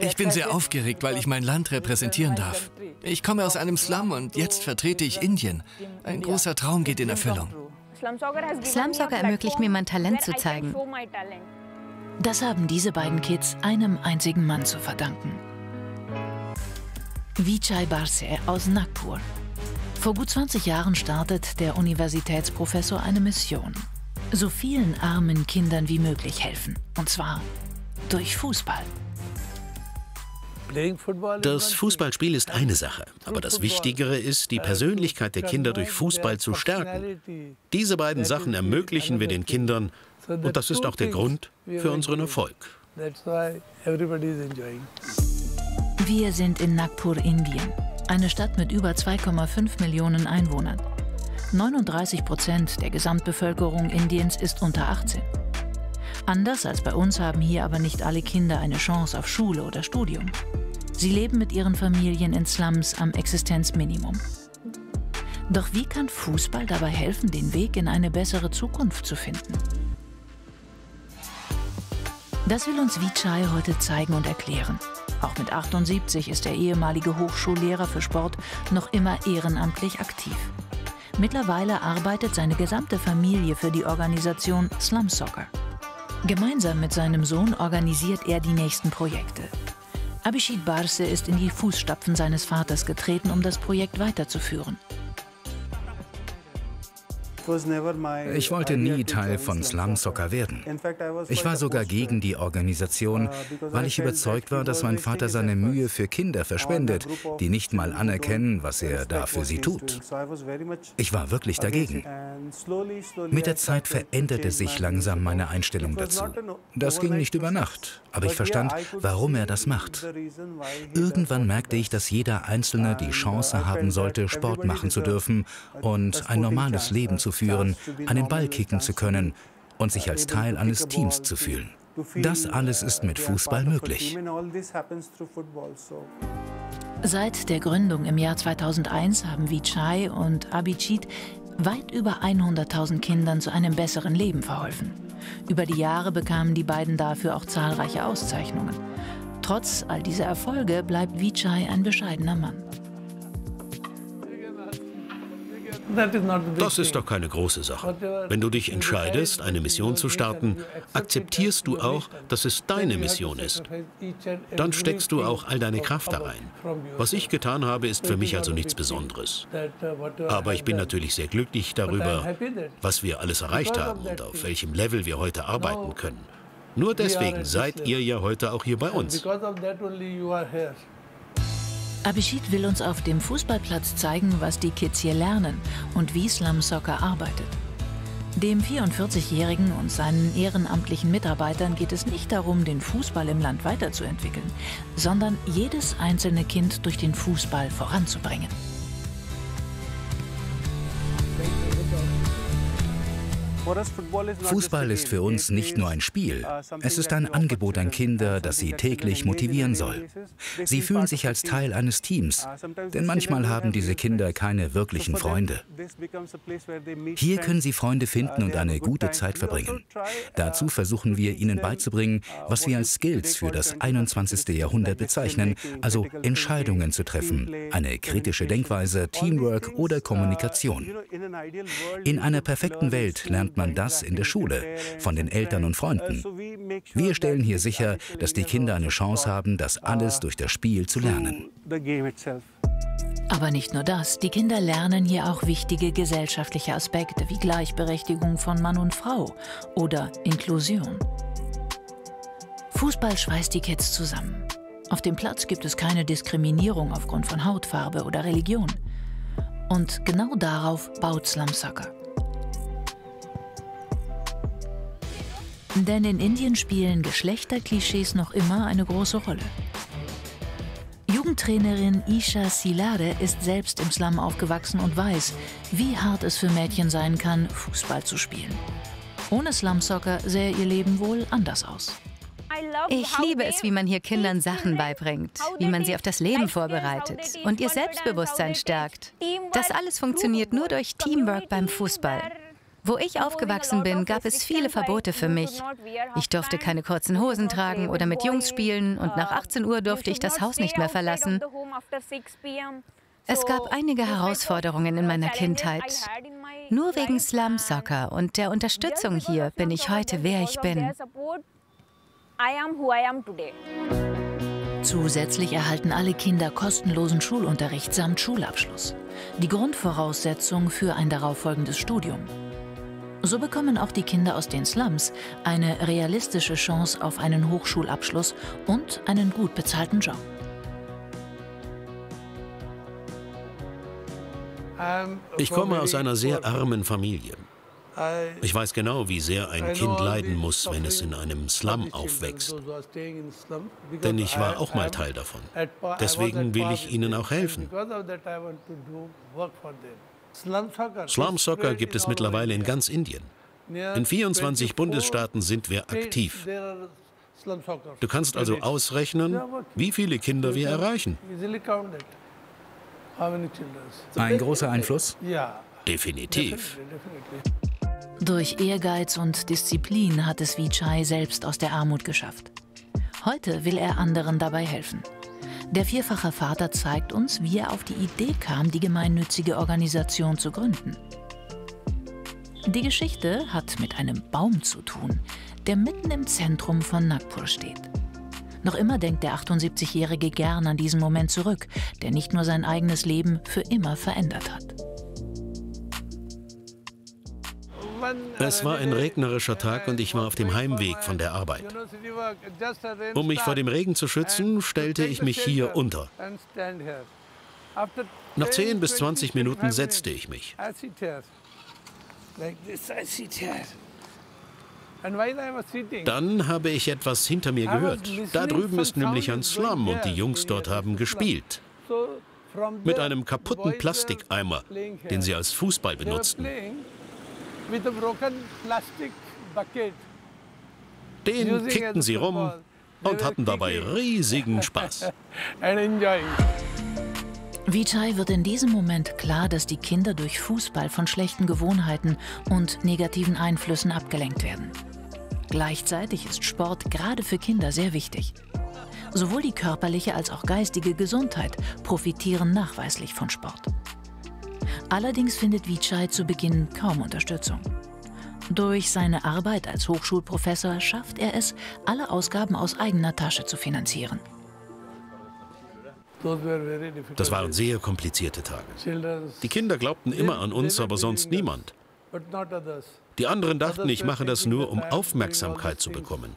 Ich bin sehr aufgeregt, weil ich mein Land repräsentieren darf. Ich komme aus einem Slum und jetzt vertrete ich Indien. Ein großer Traum geht in Erfüllung. Slum Soccer ermöglicht mir, mein Talent zu zeigen. Das haben diese beiden Kids einem einzigen Mann zu verdanken. Vijay Barse aus Nagpur. Vor gut 20 Jahren startet der Universitätsprofessor eine Mission. So vielen armen Kindern wie möglich helfen. Und zwar durch Fußball. Das Fußballspiel ist eine Sache, aber das Wichtigere ist, die Persönlichkeit der Kinder durch Fußball zu stärken. Diese beiden Sachen ermöglichen wir den Kindern und das ist auch der Grund für unseren Erfolg. Wir sind in Nagpur, Indien, eine Stadt mit über 2,5 Millionen Einwohnern. 39 Prozent der Gesamtbevölkerung Indiens ist unter 18. Anders als bei uns haben hier aber nicht alle Kinder eine Chance auf Schule oder Studium. Sie leben mit ihren Familien in Slums am Existenzminimum. Doch wie kann Fußball dabei helfen, den Weg in eine bessere Zukunft zu finden? Das will uns Vichai heute zeigen und erklären. Auch mit 78 ist der ehemalige Hochschullehrer für Sport noch immer ehrenamtlich aktiv. Mittlerweile arbeitet seine gesamte Familie für die Organisation Slum Soccer. Gemeinsam mit seinem Sohn organisiert er die nächsten Projekte. Abhishek Barse ist in die Fußstapfen seines Vaters getreten, um das Projekt weiterzuführen. Ich wollte nie Teil von Slum Soccer werden. Ich war sogar gegen die Organisation, weil ich überzeugt war, dass mein Vater seine Mühe für Kinder verschwendet, die nicht mal anerkennen, was er da für sie tut. Ich war wirklich dagegen. Mit der Zeit veränderte sich langsam meine Einstellung dazu. Das ging nicht über Nacht, aber ich verstand, warum er das macht. Irgendwann merkte ich, dass jeder Einzelne die Chance haben sollte, Sport machen zu dürfen und ein normales Leben zu führen, einen Ball kicken zu können und sich als Teil eines Teams zu fühlen. Das alles ist mit Fußball möglich. Seit der Gründung im Jahr 2001 haben Vichai und Abhijit weit über 100.000 Kindern zu einem besseren Leben verholfen. Über die Jahre bekamen die beiden dafür auch zahlreiche Auszeichnungen. Trotz all dieser Erfolge bleibt Vichai ein bescheidener Mann. Das ist doch keine große Sache. Wenn du dich entscheidest, eine Mission zu starten, akzeptierst du auch, dass es deine Mission ist. Dann steckst du auch all deine Kraft da rein. Was ich getan habe, ist für mich also nichts Besonderes. Aber ich bin natürlich sehr glücklich darüber, was wir alles erreicht haben und auf welchem Level wir heute arbeiten können. Nur deswegen seid ihr ja heute auch hier bei uns. Abhishek will uns auf dem Fußballplatz zeigen, was die Kids hier lernen und wie Slum Soccer arbeitet. Dem 44-Jährigen und seinen ehrenamtlichen Mitarbeitern geht es nicht darum, den Fußball im Land weiterzuentwickeln, sondern jedes einzelne Kind durch den Fußball voranzubringen. Fußball ist für uns nicht nur ein Spiel. Es ist ein Angebot an Kinder, das sie täglich motivieren soll. Sie fühlen sich als Teil eines Teams, denn manchmal haben diese Kinder keine wirklichen Freunde. Hier können sie Freunde finden und eine gute Zeit verbringen. Dazu versuchen wir ihnen beizubringen, was wir als Skills für das 21. Jahrhundert bezeichnen, also Entscheidungen zu treffen, eine kritische Denkweise, Teamwork oder Kommunikation. In einer perfekten Welt lernt man das in der Schule, von den Eltern und Freunden. Wir stellen hier sicher, dass die Kinder eine Chance haben, das alles durch das Spiel zu lernen. Aber nicht nur das, die Kinder lernen hier auch wichtige gesellschaftliche Aspekte wie Gleichberechtigung von Mann und Frau oder Inklusion. Fußball schweißt die Kids zusammen. Auf dem Platz gibt es keine Diskriminierung aufgrund von Hautfarbe oder Religion. Und genau darauf baut Slum Soccer. Denn in Indien spielen Geschlechterklischees noch immer eine große Rolle. Jugendtrainerin Isha Silare ist selbst im Slum aufgewachsen und weiß, wie hart es für Mädchen sein kann, Fußball zu spielen. Ohne Slum-Soccer sähe ihr Leben wohl anders aus. Ich liebe es, wie man hier Kindern Sachen beibringt, wie man sie auf das Leben vorbereitet und ihr Selbstbewusstsein stärkt. Das alles funktioniert nur durch Teamwork beim Fußball. Wo ich aufgewachsen bin, gab es viele Verbote für mich. Ich durfte keine kurzen Hosen tragen oder mit Jungs spielen und nach 18 Uhr durfte ich das Haus nicht mehr verlassen. Es gab einige Herausforderungen in meiner Kindheit. Nur wegen Slum Soccer und der Unterstützung hier bin ich heute, wer ich bin. Zusätzlich erhalten alle Kinder kostenlosen Schulunterricht samt Schulabschluss. Die Grundvoraussetzung für ein darauffolgendes Studium. So bekommen auch die Kinder aus den Slums eine realistische Chance auf einen Hochschulabschluss und einen gut bezahlten Job. Ich komme aus einer sehr armen Familie. Ich weiß genau, wie sehr ein Kind leiden muss, wenn es in einem Slum aufwächst. Denn ich war auch mal Teil davon. Deswegen will ich ihnen auch helfen. Slum Soccer gibt es mittlerweile in ganz Indien. In 24 Bundesstaaten sind wir aktiv. Du kannst also ausrechnen, wie viele Kinder wir erreichen. Ein großer Einfluss? Definitiv. Durch Ehrgeiz und Disziplin hat es Vichai selbst aus der Armut geschafft. Heute will er anderen dabei helfen. Der vierfache Vater zeigt uns, wie er auf die Idee kam, die gemeinnützige Organisation zu gründen. Die Geschichte hat mit einem Baum zu tun, der mitten im Zentrum von Nagpur steht. Noch immer denkt der 78-Jährige gern an diesen Moment zurück, der nicht nur sein eigenes Leben für immer verändert hat. Es war ein regnerischer Tag und ich war auf dem Heimweg von der Arbeit. Um mich vor dem Regen zu schützen, stellte ich mich hier unter. Nach 10 bis 20 Minuten setzte ich mich. Dann habe ich etwas hinter mir gehört. Da drüben ist nämlich ein Slum und die Jungs dort haben gespielt. Mit einem kaputten Plastikeimer, den sie als Fußball benutzten. Den kickten sie rum und hatten dabei riesigen Spaß. Vichai wird in diesem Moment klar, dass die Kinder durch Fußball von schlechten Gewohnheiten und negativen Einflüssen abgelenkt werden. Gleichzeitig ist Sport gerade für Kinder sehr wichtig. Sowohl die körperliche als auch geistige Gesundheit profitieren nachweislich von Sport. Allerdings findet Vichai zu Beginn kaum Unterstützung. Durch seine Arbeit als Hochschulprofessor schafft er es, alle Ausgaben aus eigener Tasche zu finanzieren. Das waren sehr komplizierte Tage. Die Kinder glaubten immer an uns, aber sonst niemand. Die anderen dachten, ich mache das nur, um Aufmerksamkeit zu bekommen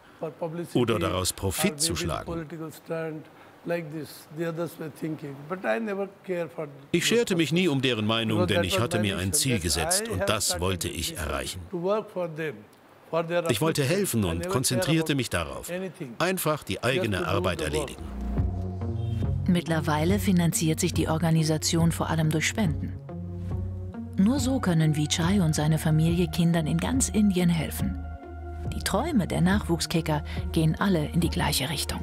oder daraus Profit zu schlagen. Ich scherte mich nie um deren Meinung, denn ich hatte mir ein Ziel gesetzt und das wollte ich erreichen. Ich wollte helfen und konzentrierte mich darauf. Einfach die eigene Arbeit erledigen. Mittlerweile finanziert sich die Organisation vor allem durch Spenden. Nur so können Vichai und seine Familie Kindern in ganz Indien helfen. Die Träume der Nachwuchskicker gehen alle in die gleiche Richtung.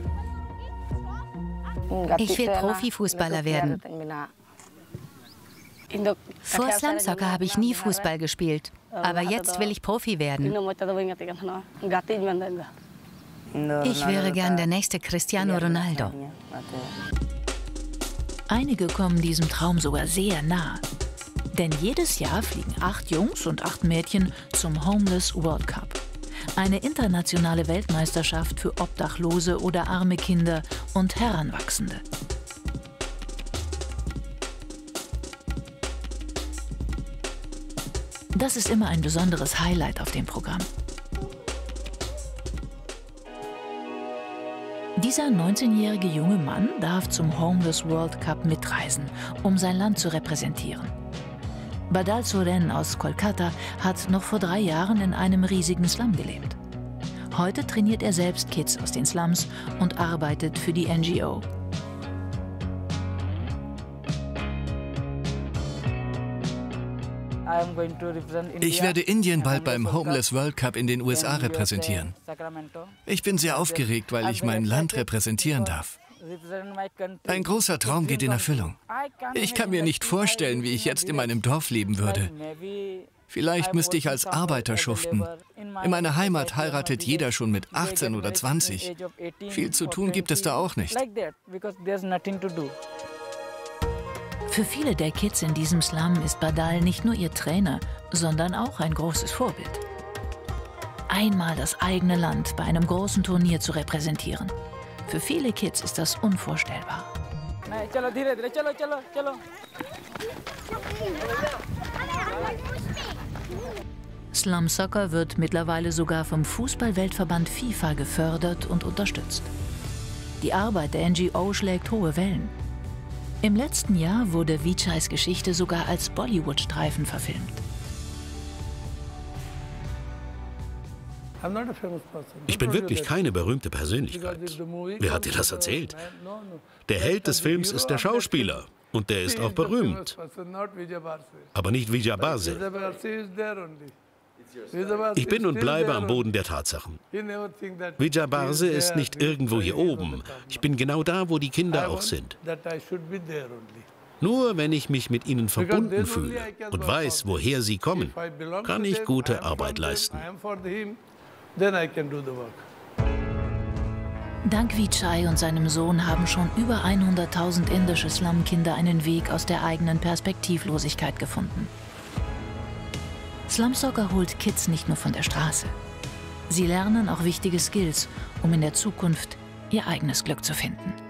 Ich will Profifußballer werden. Vor Slumsoccer habe ich nie Fußball gespielt, aber jetzt will ich Profi werden. Ich wäre gern der nächste Cristiano Ronaldo. Einige kommen diesem Traum sogar sehr nah. Denn jedes Jahr fliegen acht Jungs und acht Mädchen zum Homeless World Cup. Eine internationale Weltmeisterschaft für Obdachlose oder arme Kinder und Heranwachsende. Das ist immer ein besonderes Highlight auf dem Programm. Dieser 19-jährige junge Mann darf zum Homeless World Cup mitreisen, um sein Land zu repräsentieren. Badal Soren aus Kolkata hat noch vor drei Jahren in einem riesigen Slum gelebt. Heute trainiert er selbst Kids aus den Slums und arbeitet für die NGO. Ich werde Indien bald beim Homeless World Cup in den USA repräsentieren. Ich bin sehr aufgeregt, weil ich mein Land repräsentieren darf. Ein großer Traum geht in Erfüllung. Ich kann mir nicht vorstellen, wie ich jetzt in meinem Dorf leben würde. Vielleicht müsste ich als Arbeiter schuften. In meiner Heimat heiratet jeder schon mit 18 oder 20. Viel zu tun gibt es da auch nicht. Für viele der Kids in diesem Slum ist Badal nicht nur ihr Trainer, sondern auch ein großes Vorbild. Einmal das eigene Land bei einem großen Turnier zu repräsentieren. Für viele Kids ist das unvorstellbar. Slum Soccer wird mittlerweile sogar vom Fußballweltverband FIFA gefördert und unterstützt. Die Arbeit der NGO schlägt hohe Wellen. Im letzten Jahr wurde Vichais Geschichte sogar als Bollywood-Streifen verfilmt. Ich bin wirklich keine berühmte Persönlichkeit. Wer hat dir das erzählt? Der Held des Films ist der Schauspieler und der ist auch berühmt. Aber nicht Vijay Base. Ich bin und bleibe am Boden der Tatsachen. Vijay Barse ist nicht irgendwo hier oben. Ich bin genau da, wo die Kinder auch sind. Nur wenn ich mich mit ihnen verbunden fühle und weiß, woher sie kommen, kann ich gute Arbeit leisten. Dank Vichai und seinem Sohn haben schon über 100.000 indische Slumkinder einen Weg aus der eigenen Perspektivlosigkeit gefunden. Slumsoccer holt Kids nicht nur von der Straße. Sie lernen auch wichtige Skills, um in der Zukunft ihr eigenes Glück zu finden.